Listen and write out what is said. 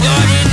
Yeah.